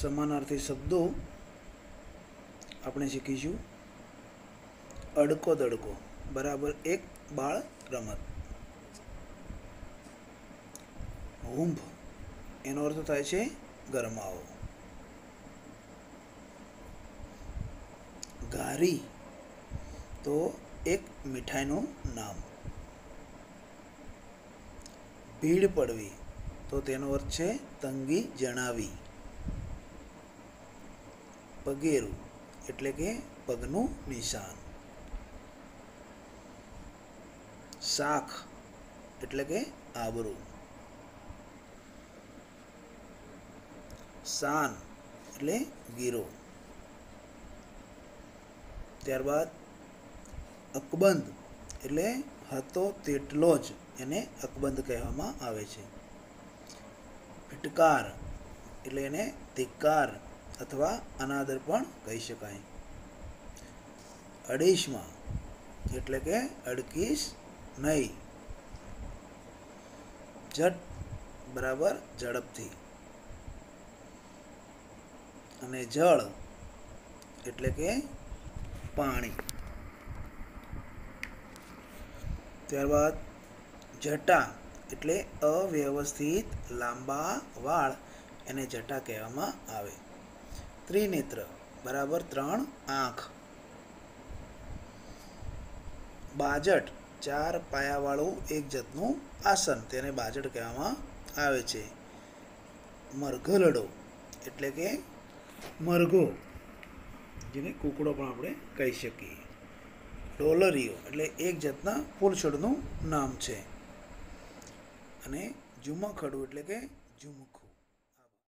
સમાનાર્થી શબ્દો આપણે શીખીશું. અડકો દડકો, બરાબર એક બાળ રમત. હુંભ એનો અર્થ થાય છે ગરમાવો. ઘારી, તો એક મીઠાઈનું નામ. ભીડ પડવી, તો તેનો અર્થ છે તંગી જણાવી. પગેરું, એટલે કે પગનું નિશાન. શાખ, એટલે કે આબરૂ. શાન, એટલે ગીરો. ત્યારબાદ અકબંધ, એટલે હતો તેટલો જ એને અકબંધ કહેવામાં આવે છે. ફિટકાર એટલે એને ધિક્કાર. અથવા અનાદર પણ કહી શકાય. અડીશમાં એટલે કે અડકીશ નહીં. જટ બરાબર ઝડપથી. અને જળ એટલે કે પાણી. ત્યારબાદ જટા એટલે અવ્યવસ્થિત લાંબા વાળ એને જટા કહેવામાં આવે. ત્રિનેત્ર, બરાબર ત્રણ આંખ. બાજટ, ચાર પાયાવાળું એક જાતનું આસન, તેને બાજટ કહેવામાં આવે છે. મરઘલડો, એટલે કે મરઘો, જેને કુકડો પણ આપણે કહી શકીએ. ડોલરીઓ, એટલે એક જાતના ફૂલછોડનું નામ છે. અને ઝુમખડું એટલે કે ઝુમખું.